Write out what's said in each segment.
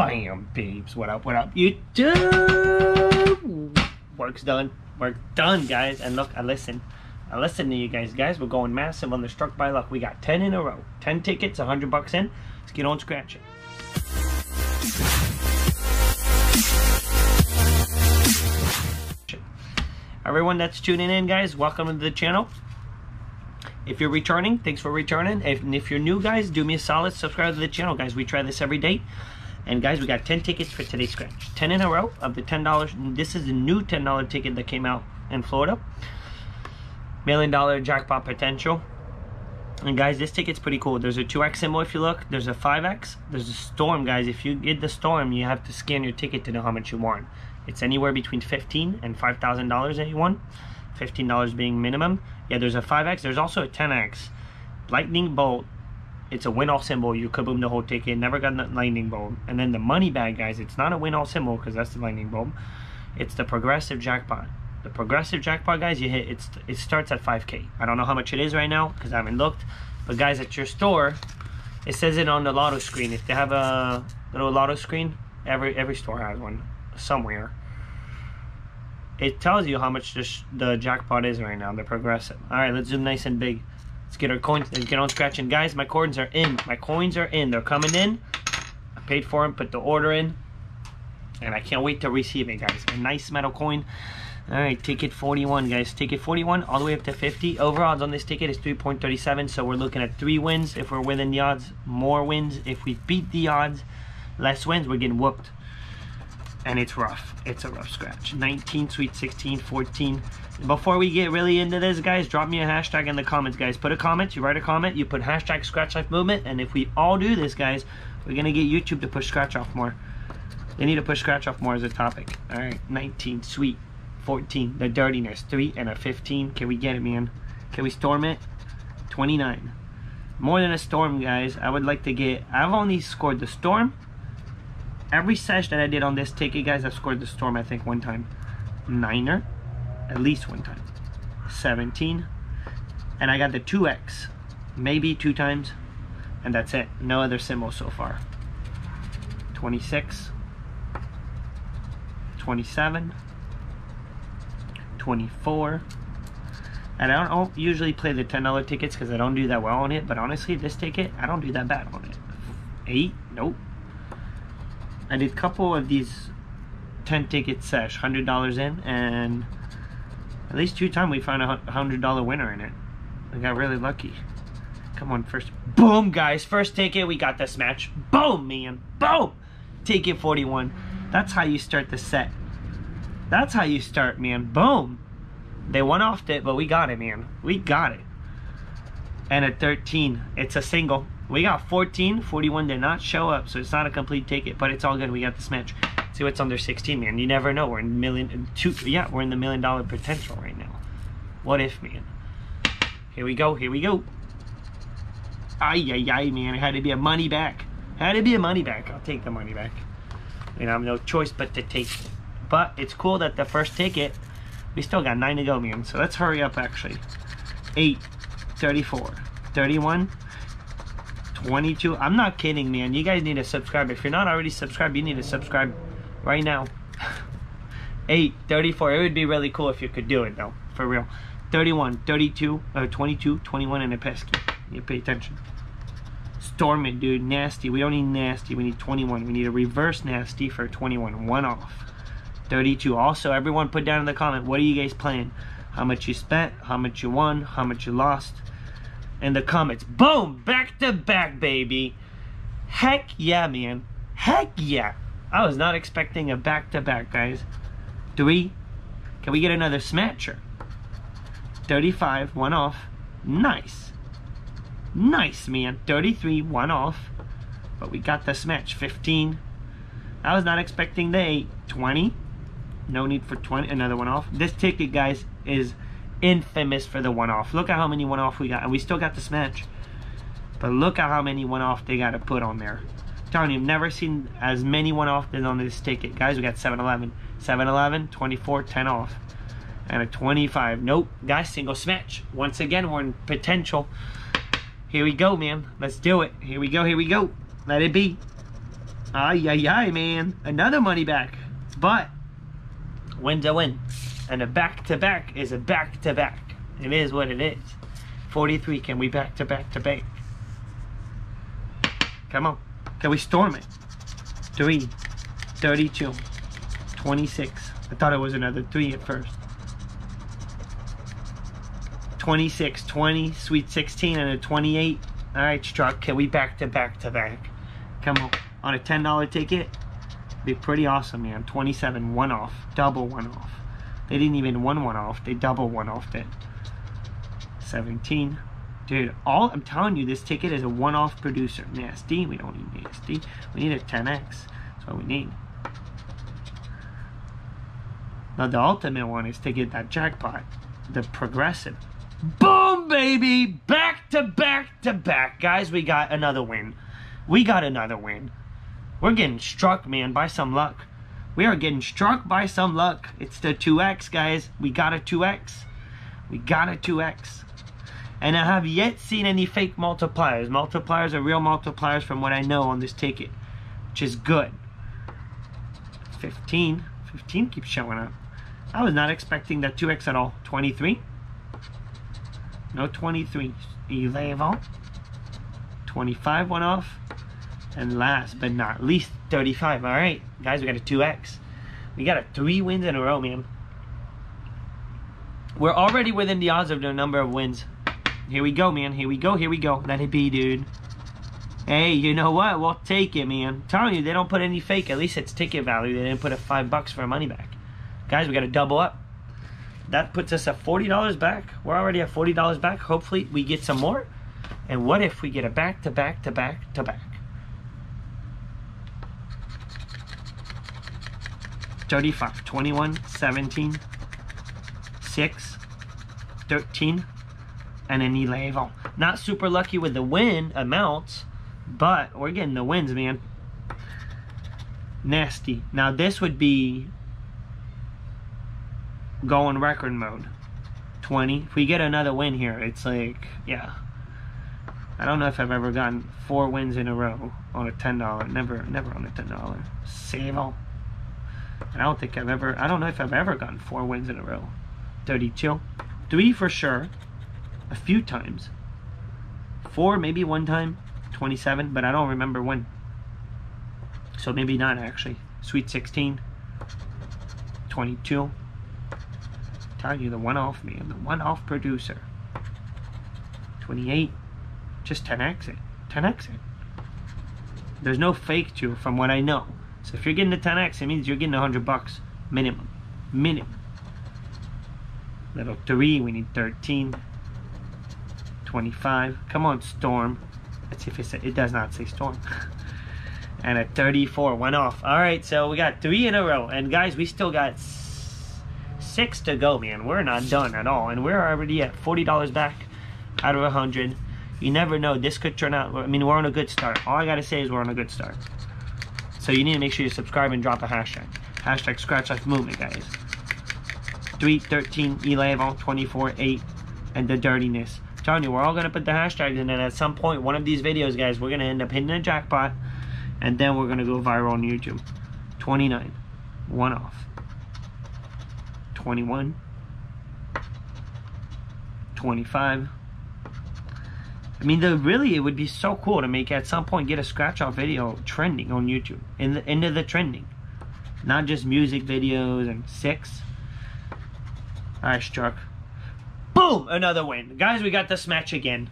Bam, babes. What up, what up, YouTube? Work's done. Work done, guys. And look, I listen. I listen to you guys. Guys, we're going massive on the Struck by Luck. We got 10 in a row. 10 tickets, 100 bucks in. Let's get on scratching. Everyone that's tuning in, guys, welcome to the channel. If you're returning, thanks for returning. If, and if you're new, guys, do me a solid, subscribe to the channel, guys. We try this every day. And guys, we got 10 tickets for today's scratch. 10 in a row of the $10. This is the new $10 ticket that came out in Florida. Million dollar jackpot potential. And guys, this ticket's pretty cool. There's a 2x symbol if you look. There's a 5x. There's a storm, guys. If you get the storm, you have to scan your ticket to know how much you won. It's anywhere between 15 and $5,000 that you won. $15 being minimum. Yeah, there's a 5x. There's also a 10x. Lightning bolt. It's a win-all symbol. You kaboom the whole ticket. Never got the lightning bolt. And then the money bag, guys. It's not a win-all symbol because that's the lightning bolt. It's the progressive jackpot. The progressive jackpot, guys, you hit. It's it starts at 5k. I don't know how much it is right now because I haven't looked. But guys, at your store, it says it on the lotto screen. If they have a little lotto screen, every every store has one somewhere it tells you how much the, the jackpot is right now, the progressive. All right, let's zoom nice and big. Let's get our coins, let's get on scratching. Guys, my coins are in. My coins are in. They're coming in. I paid for them, put the order in. And I can't wait to receive it, guys. A nice metal coin. All right, ticket 41, guys. Ticket 41 all the way up to 50. Over odds on this ticket is 3.37, so we're looking at three wins if we're within the odds. More wins if we beat the odds. Less wins, we're getting whooped and it's rough. It's a rough scratch. 19, sweet 16, 14. Before we get really into this, guys, drop me a hashtag in the comments, guys. Put a comment, you write a comment, you put hashtag scratch life movement, and if we all do this, guys, we're gonna get YouTube to push scratch off more. They need to push scratch off more as a topic. All right, 19, sweet, 14, the dirtiness, three and a 15. Can we get it, man? Can we storm it? 29. More than a storm, guys. I would like to get, I've only scored the storm, every sesh that I did on this ticket, guys, I've scored the storm, I think, one time. Niner, at least one time. 17, and I got the 2x, maybe two times, and that's it. No other symbol so far. 26, 27, 24, and I don't usually play the $10 tickets because I don't do that well on it, but honestly, this ticket, I don't do that bad on it. 8, nope. I did a couple of these 10 ticket sesh, $100 in, and at least two times we found a $100 winner in it. We got really lucky. Come on, first. Boom, guys. First ticket, we got this match. Boom, man. Boom. Ticket 41. That's how you start the set. That's how you start, man. Boom. They went off it, but we got it, man. We got it. And at 13, it's a single. We got 14. 41 did not show up, so it's not a complete ticket, but it's all good. We got this match. See what's under 16, man. You never know. We're in million, two, yeah, we're in the million dollar potential right now. What if, man? Here we go. Here we go. Ay, ay, ay, man. It had to be a money back. Had to be a money back. I'll take the money back. Know, I have no choice but to take it. But it's cool that the first ticket, we still got nine to go, man. So let's hurry up, actually. 8, 34, 31, 22. I'm not kidding, man. You guys need to subscribe. If you're not already subscribed, you need to subscribe right now. 8, 34. It would be really cool if you could do it, though. For real. 31, 32, uh, 22, 21, and a pesky. You pay attention. Storm it, dude. Nasty. We don't need nasty. We need 21. We need a reverse nasty for 21. One off. 32. Also, everyone put down in the comment, what are you guys playing? How much you spent? How much you won? How much you lost? In the comments. Boom! Back to back, baby. Heck yeah, man. Heck yeah. I was not expecting a back to back, guys. Three. Can we get another smatcher? 35, one off. Nice. Nice, man. 33, one off. But we got the smash. 15. I was not expecting the 8. 20. No need for 20. Another one off. This ticket, guys, is infamous for the one-off. Look at how many one-off we got. And we still got this match. But look at how many one-off they got to put on there. I'm telling you, I've never seen as many one-off than on this ticket. Guys, we got 7-Eleven. 7-Eleven, 24, 10 off. And a 25. Nope. Guys, single smash. Once again, we're in potential. Here we go, man. Let's do it. Here we go, here we go. Let it be. Ay, ay, ay, man. Another money back. But, win's a win. And a back-to-back is a back-to-back. It is what it is. 43, can we back-to-back to bank? Come on. Can we storm it? 3, 32, 26. I thought it was another 3 at first. 26, 20, sweet 16, and a 28. All right, Struck, can we back to back to back? Come on, on a $10 ticket, be pretty awesome, man. 27, one off, double one off. They didn't even one one off, they double one off it. 17. Dude, all I'm telling you, this ticket is a one-off producer. Nasty, we don't need nasty. We need a 10x. That's what we need. Now the ultimate one is to get that jackpot. The progressive. Boom, baby! Back to back to back. Guys, we got another win. We got another win. We're getting struck, man, by some luck. We are getting struck by some luck. It's the 2x, guys. We got a 2x. We got a 2x. And I have yet seen any fake multipliers. Multipliers are real multipliers from what I know on this ticket, which is good. 15. 15 keeps showing up. I was not expecting that 2x at all. 23. No 23. 11. 25 went off. And last but not least, 35. All right, guys, we got a 2x. We got a three wins in a row, man. We're already within the odds of the number of wins. Here we go, man. Here we go. Here we go. Let it be, dude. Hey, you know what? We'll take it, man. I'm telling you, they don't put any fake. At least it's ticket value. They didn't put a five bucks for money back. Guys, we got to double up. That puts us at $40 back. We're already at $40 back. Hopefully, we get some more. And what if we get a back to back to back to back? 35, 21, 17, 6, 13, and an 11. Not super lucky with the win amounts, but we're getting the wins, man. Nasty. Now this would be going record mode. 20. If we get another win here, it's like, yeah. I don't know if I've ever gotten four wins in a row on a $10. Never, never on a $10. Save all. And I don't think I've ever, I don't know if I've ever gotten four wins in a row. 32. Three for sure. A few times. Four, maybe one time. 27, but I don't remember when. So maybe not actually. Sweet 16. 22. Telling you the one-off man, the one-off producer. 28. Just 10x it. 10x it. There's no fake to from what I know. So if you're getting the 10x, it means you're getting 100 bucks minimum. Minimum. Little 3, we need 13. 25. Come on, Storm. Let's see if it, it does not say Storm. and a 34 went off. All right, so we got three in a row. And guys, we still got six to go, man. We're not done at all. And we're already at $40 back out of 100 You never know. This could turn out. I mean, we're on a good start. All I got to say is we're on a good start. So you need to make sure you subscribe and drop a hashtag. Hashtag Scratch Life Movement, guys. 3, 13, 11, 24, 8, and the dirtiness. I'm telling you, we're all to put the hashtags in, and at some point, one of these videos, guys, we're to end up hitting a jackpot, and then we're to go viral on YouTube. 29, one off. 21, 25, I mean, the really, it would be so cool to make at some point get a scratch off video trending on YouTube in the into the trending, not just music videos and six. I struck. Boom! Another win, guys. We got this match again.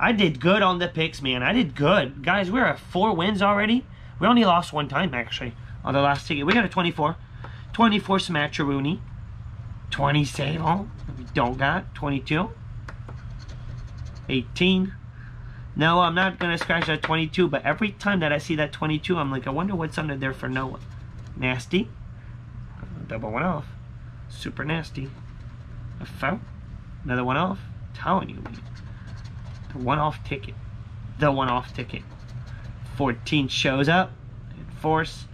I did good on the picks, man. I did good, guys. We're at four wins already. We only lost one time actually on the last ticket. We got a 24, 24 smash 20 save. We don't got 22. 18. No, I'm not going to scratch that 22, but every time that I see that 22, I'm like, I wonder what's under there for Noah. Nasty. Double one off. Super nasty. A foul. Another one off. telling you. The one off ticket. The one off ticket. 14 shows up. In force.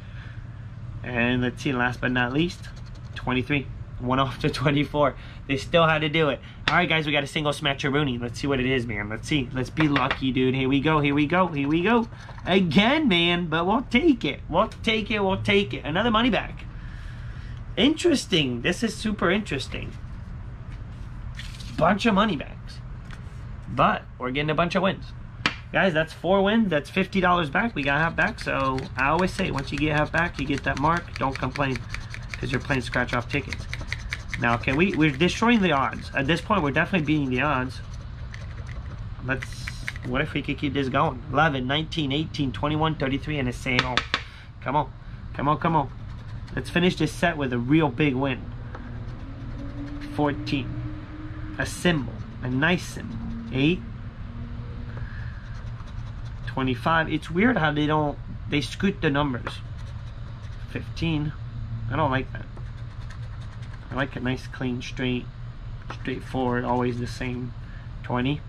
And let's see, last but not least, 23. One off to 24. They still had to do it. All right, guys, we got a single smash Rooney. Let's see what it is, man. Let's see. Let's be lucky, dude. Here we go. Here we go. Here we go. Again, man. But we'll take it. We'll take it. We'll take it. Another money back. Interesting. This is super interesting. Bunch of money backs. But we're getting a bunch of wins. Guys, that's four wins. That's $50 back. We got half back. So I always say, once you get half back, you get that mark. Don't complain because you're playing scratch off tickets. Now, can we, we're destroying the odds. At this point, we're definitely beating the odds. Let's, what if we could keep this going? 11, 19, 18, 21, 33, and a sale. Come on. Come on, come on. Let's finish this set with a real big win. 14. A symbol. A nice symbol. 8. 25. It's weird how they don't, they scoot the numbers. 15. I don't like that. I like a nice, clean, straight, straightforward, always the same. 20.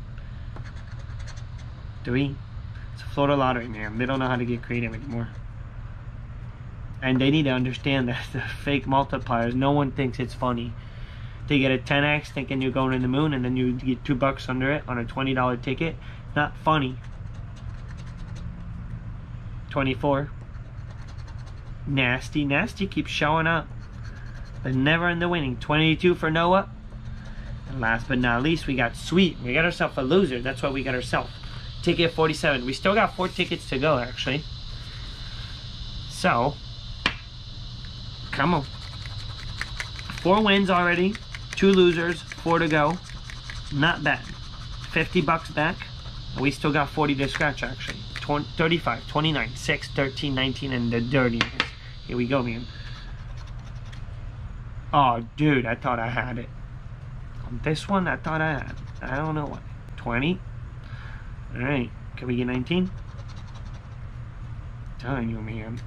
3. It's a Florida lottery, man. They don't know how to get creative anymore. And they need to understand that the fake multipliers, no one thinks it's funny. They get a 10x thinking you're going in the moon and then you get two bucks under it on a $20 ticket. Not funny. 24. Nasty, nasty keeps showing up. But never in the winning. 22 for Noah. And last but not least, we got Sweet. We got ourselves a loser. That's what we got ourselves. Ticket 47. We still got four tickets to go, actually. So, come on. Four wins already. Two losers. Four to go. Not bad. 50 bucks back. We still got 40 to scratch, actually. 20, 35, 29, 6, 13, 19, and the dirtiness. Here we go, man. Oh, dude, I thought I had it. On this one, I thought I had I don't know what. 20. Alright, can we get 19? Telling you, man.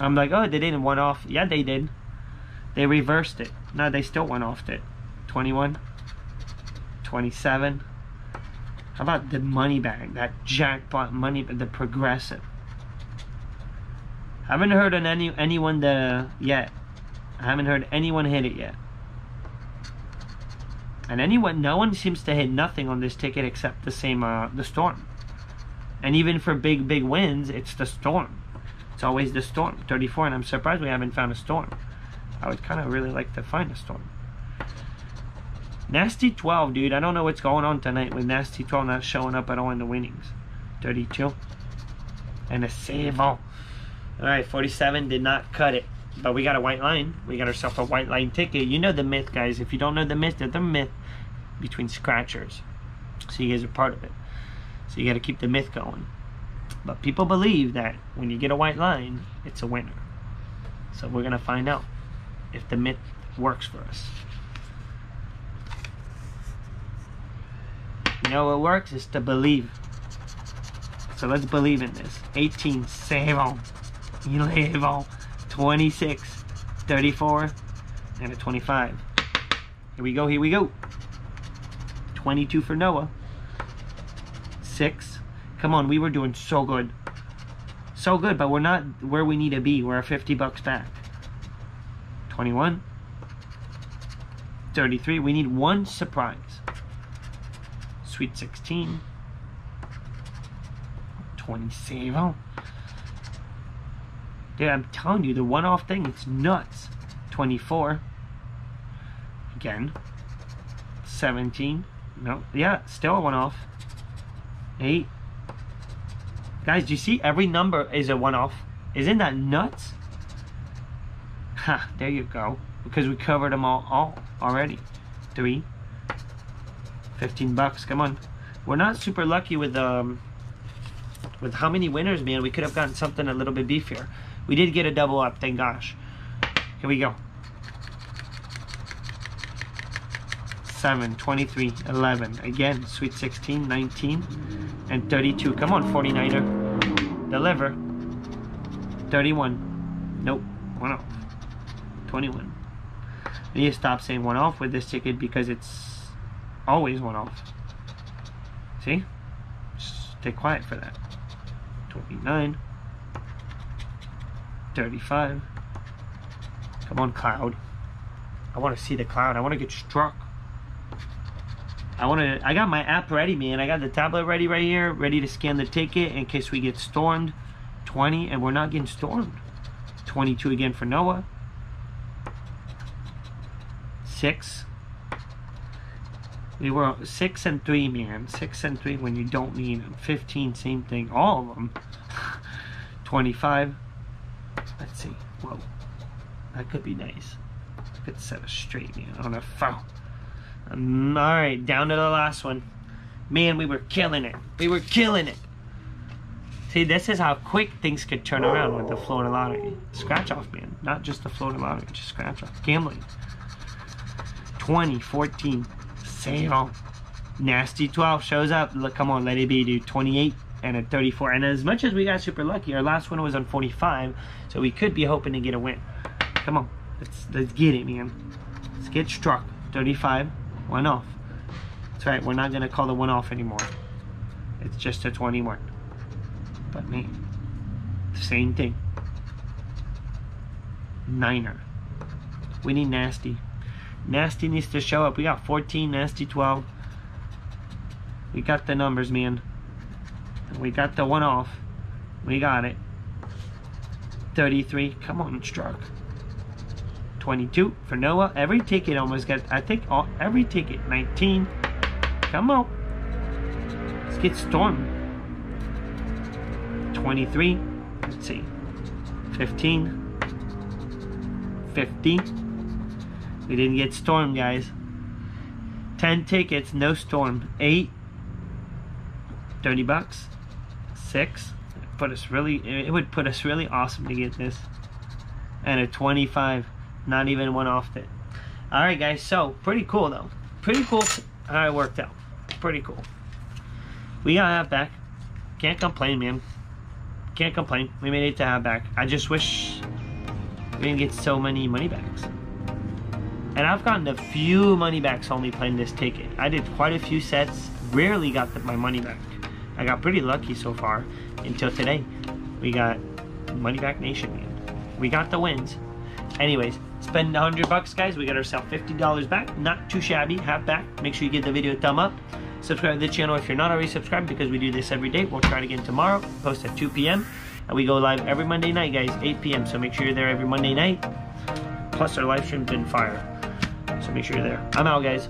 I'm like, oh, they didn't one off. Yeah, they did. They reversed it. No, they still one offed it. 21. 27. How about the money bag? That jackpot money, the progressive. Haven't heard on any anyone the yet. I haven't heard anyone hit it yet. And anyone, no one seems to hit nothing on this ticket except the same, uh, the storm. And even for big, big wins, it's the storm. It's always the storm, 34, and I'm surprised we haven't found a storm. I would kind of really like to find a storm. Nasty 12, dude. I don't know what's going on tonight with Nasty 12 not showing up at all in the winnings. 32. And a save. All right, 47 did not cut it. But we got a white line. We got ourselves a white line ticket. You know the myth, guys. If you don't know the myth, there's the myth between scratchers. So you guys are part of it. So you got to keep the myth going. But people believe that when you get a white line, it's a winner. So we're going to find out if the myth works for us. You know what works is to believe. So let's believe in this. 18, save on. 11, 26, 34, and a 25. Here we go, here we go. 22 for Noah. 6. Come on, we were doing so good. So good, but we're not where we need to be. We're 50 bucks back. 21. 33. We need one surprise. Sweet 16. 27. Dude, I'm telling you, the one-off thing, it's nuts. 24. Again. 17. No, yeah, still a one-off. 8. Guys, do you see every number is a one-off? Isn't that nuts? Ha, there you go. Because we covered them all, all already. 3. 15 bucks. Come on. We're not super lucky with um with how many winners, man. We could have gotten something a little bit beefier. We did get a double up, thank gosh. Here we go. 7, 23, 11. Again, sweet 16, 19, and 32. Come on, 49er. Deliver. 31. Nope. One off. 21. I need to stop saying one off with this ticket because it's always one off. See? Stay quiet for that. 29. 35. Come on, Cloud. I want to see the cloud. I want to get struck. I want to. I got my app ready, man. I got the tablet ready right here, ready to scan the ticket in case we get stormed. 20, and we're not getting stormed. 22 again for Noah. Six. We were six and three, man. Six and three when you don't need them. 15, same thing. All of them. 25. Let's see. Whoa. That could be nice. Could set us straight, man, on a foul. Um, all right, down to the last one. Man, we were killing it. We were killing it. See, this is how quick things could turn around with the Florida Lottery. Scratch off, man. Not just the Florida Lottery, just scratch off. Gambling. 20, 14, sale. Nasty 12 shows up. Look, come on, let it be, dude. 28 and a 34. And as much as we got super lucky, our last one was on 45, so we could be hoping to get a win. Come on, let's let's get it, man. Let's get struck. 35, one off. That's right, we're not gonna call the one off anymore. It's just a 21. But man, The same thing. Niner. We need nasty. Nasty needs to show up. We got 14, nasty 12. We got the numbers, man. We got the one off. We got it. 33. Come on, struck. 22 for Noah. Every ticket almost got, I think all, every ticket. 19. Come on. Let's get stormed. 23. Let's see. 15. 50. We didn't get storm, guys. 10 tickets, no storm. 8. 30 bucks. 6. Put us really, it would put us really awesome to get this. And a 25. Not even one off it. Alright, guys. So, pretty cool, though. Pretty cool how it worked out. Pretty cool. We got that back. Can't complain, man. Can't complain. We made it to have back. I just wish we didn't get so many money backs. And I've gotten a few money backs only playing this ticket. I did quite a few sets, rarely got the, my money back. I got pretty lucky so far until today. We got money back nation. We got the wins. Anyways, spend 100 bucks, guys. We got ourselves $50 back. Not too shabby, half back. Make sure you give the video a thumb up. Subscribe to the channel if you're not already subscribed because we do this every day. We'll try it again tomorrow. Post at 2 p.m. And we go live every Monday night, guys, 8 p.m. So make sure you're there every Monday night. Plus, our live stream's been fire. So make sure you're there. I'm out, guys.